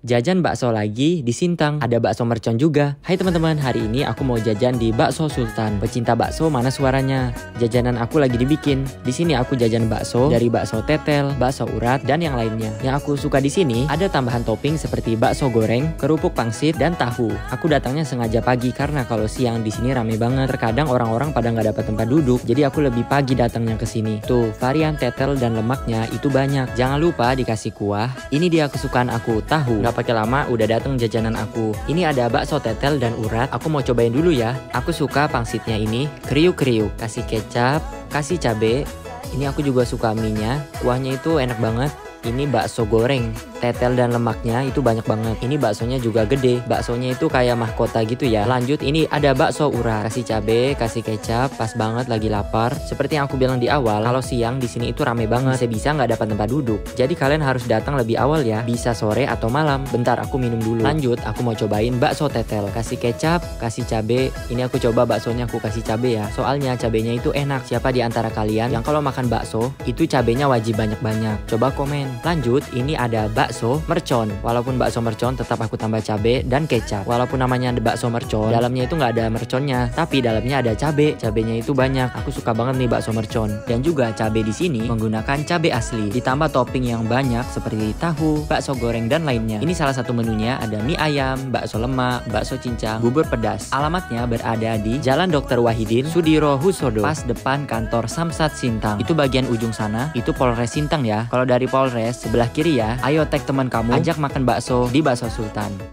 Jajan bakso lagi di Sintang. Ada bakso mercon juga. Hai teman-teman, hari ini aku mau jajan di Bakso Sultan. Pecinta bakso mana suaranya? Jajanan aku lagi dibikin. Di sini aku jajan bakso dari bakso tetel, bakso urat, dan yang lainnya. Yang aku suka di sini ada tambahan topping seperti bakso goreng, kerupuk pangsit, dan tahu. Aku datangnya sengaja pagi karena kalau siang di sini rame banget. Terkadang orang-orang pada nggak dapat tempat duduk, jadi aku lebih pagi datangnya ke sini. Tuh, varian tetel dan lemaknya itu banyak. Jangan lupa dikasih kuah. Ini dia kesukaan aku, tahu. Gak pakai lama udah dateng jajanan aku. Ini ada bakso tetel dan urat. Aku mau cobain dulu ya. Aku suka pangsitnya ini kriuk-kriuk. Kasih kecap, kasih cabe. Ini aku juga suka mie-nya. Kuahnya itu enak banget. Ini bakso goreng tetel dan lemaknya itu banyak banget. Ini baksonya juga gede. Baksonya itu kayak mahkota gitu ya. Lanjut ini ada bakso urat. Kasih cabe, kasih kecap, pas banget lagi lapar. Seperti yang aku bilang di awal, kalau siang di sini itu rame banget. Saya bisa nggak dapat tempat duduk. Jadi kalian harus datang lebih awal ya. Bisa sore atau malam. Bentar aku minum dulu. Lanjut aku mau cobain bakso tetel. Kasih kecap, kasih cabe. Ini aku coba baksonya aku kasih cabe ya. Soalnya cabenya itu enak. Siapa di antara kalian yang kalau makan bakso itu cabenya wajib banyak-banyak? Coba komen. Lanjut ini ada bakso bakso mercon. Walaupun bakso mercon tetap aku tambah cabe dan kecap. Walaupun namanya bakso mercon, dalamnya itu nggak ada merconnya, tapi dalamnya ada cabe. Cabenya itu banyak. Aku suka banget nih bakso mercon. Dan juga cabe di sini menggunakan cabe asli, ditambah topping yang banyak seperti tahu, bakso goreng dan lainnya. Ini salah satu menunya ada mie ayam, bakso lemak, bakso cincang, bubur pedas. Alamatnya berada di Jalan Dr. Wahidin, Sudiro Husodo, pas depan kantor Samsat Sintang. Itu bagian ujung sana, itu Polres Sintang ya. Kalau dari Polres sebelah kiri ya, ayo tag teman kamu ajak makan bakso di Bakso Sultan.